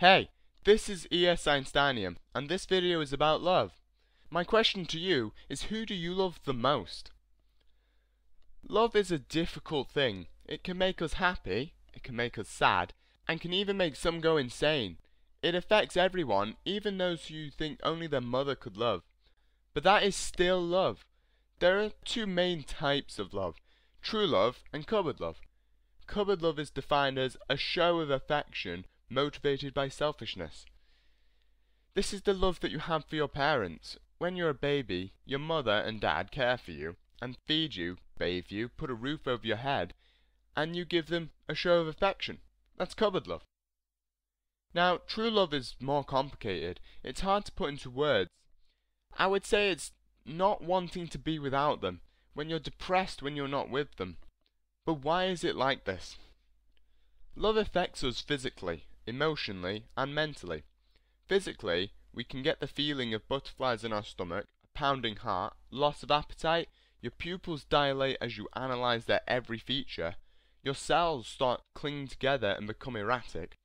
Hey, this is ES Einsteinium, and this video is about love. My question to you is who do you love the most? Love is a difficult thing. It can make us happy, it can make us sad, and can even make some go insane. It affects everyone, even those who you think only their mother could love. But that is still love. There are two main types of love, true love and cupboard love. Cupboard love is defined as a show of affection motivated by selfishness. This is the love that you have for your parents. When you're a baby, your mother and dad care for you, and feed you, bathe you, put a roof over your head, and you give them a show of affection. That's cupboard love. Now, true love is more complicated. It's hard to put into words. I would say it's not wanting to be without them, when you're depressed when you're not with them, but why is it like this? Love affects us physically, emotionally, and mentally. Physically, we can get the feeling of butterflies in our stomach, a pounding heart, loss of appetite, your pupils dilate as you analyze their every feature, your cells start clinging together and become erratic.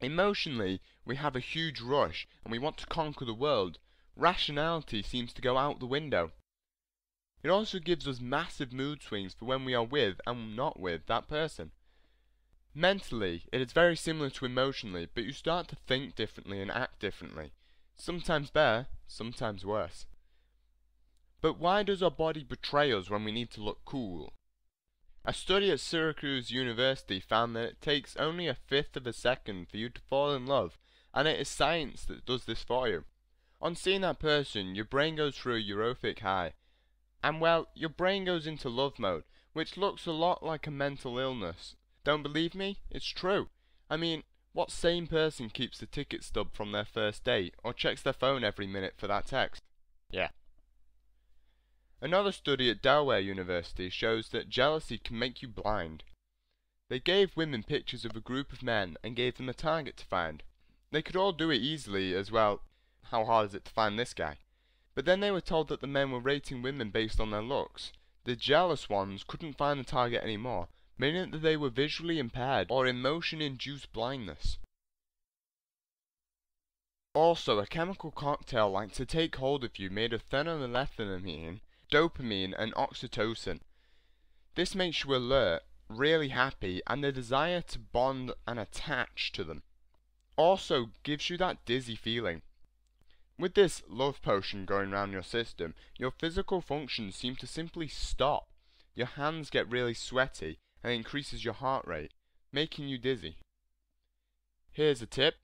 Emotionally, we have a huge rush and we want to conquer the world. Rationality seems to go out the window. It also gives us massive mood swings for when we are with and not with that person. Mentally, it is very similar to emotionally, but you start to think differently and act differently. Sometimes better, sometimes worse. But why does our body betray us when we need to look cool? A study at Syracuse University found that it takes only a fifth of a second for you to fall in love, and it is science that does this for you. On seeing that person, your brain goes through a euphoric high, and well, your brain goes into love mode, which looks a lot like a mental illness. Don't believe me? It's true. I mean, what sane person keeps the ticket stub from their first date, or checks their phone every minute for that text? Yeah. Another study at Delaware University shows that jealousy can make you blind. They gave women pictures of a group of men and gave them a target to find. They could all do it easily as well. How hard is it to find this guy? But then they were told that the men were rating women based on their looks. The jealous ones couldn't find the target anymore, meaning that they were visually impaired or emotion-induced blindness. Also, a chemical cocktail likes to take hold of you made of phenylethylamine, dopamine, and oxytocin. This makes you alert, really happy, and the desire to bond and attach to them. Also gives you that dizzy feeling. With this love potion going round your system, your physical functions seem to simply stop. Your hands get really sweaty and increases your heart rate, making you dizzy. Here's a tip.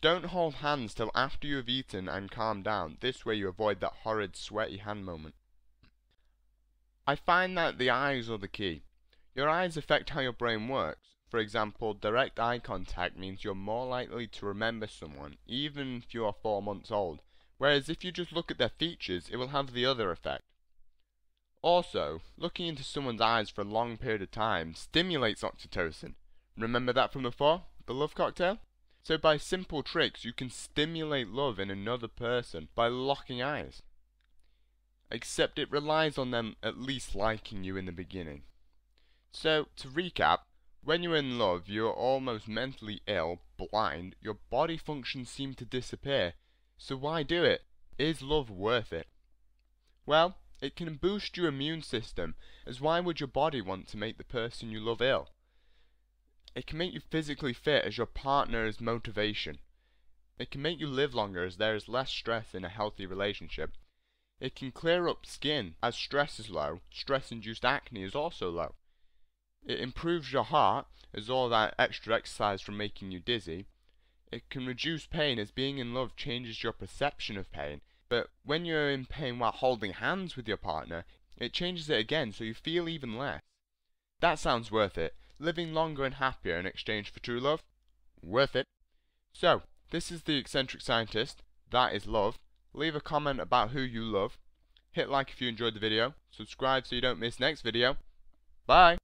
Don't hold hands till after you have eaten and calmed down. This way you avoid that horrid sweaty hand moment. I find that the eyes are the key. Your eyes affect how your brain works. For example, direct eye contact means you're more likely to remember someone, even if you are four months old, whereas if you just look at their features, it will have the other effect. Also, looking into someone's eyes for a long period of time stimulates oxytocin. Remember that from before? The love cocktail? So by simple tricks, you can stimulate love in another person by locking eyes. Except it relies on them at least liking you in the beginning. So, to recap, when you're in love, you're almost mentally ill, blind, your body functions seem to disappear, so why do it? Is love worth it? Well, it can boost your immune system, as why would your body want to make the person you love ill? It can make you physically fit as your partner is motivation. It can make you live longer as there is less stress in a healthy relationship. It can clear up skin as stress is low, stress-induced acne is also low. It improves your heart as all that extra exercise from making you dizzy, it can reduce pain as being in love changes your perception of pain, but when you're in pain while holding hands with your partner, it changes it again so you feel even less. That sounds worth it. Living longer and happier in exchange for true love? Worth it. So, this is the eccentric scientist. That is love. Leave a comment about who you love. Hit like if you enjoyed the video. Subscribe so you don't miss next video. Bye!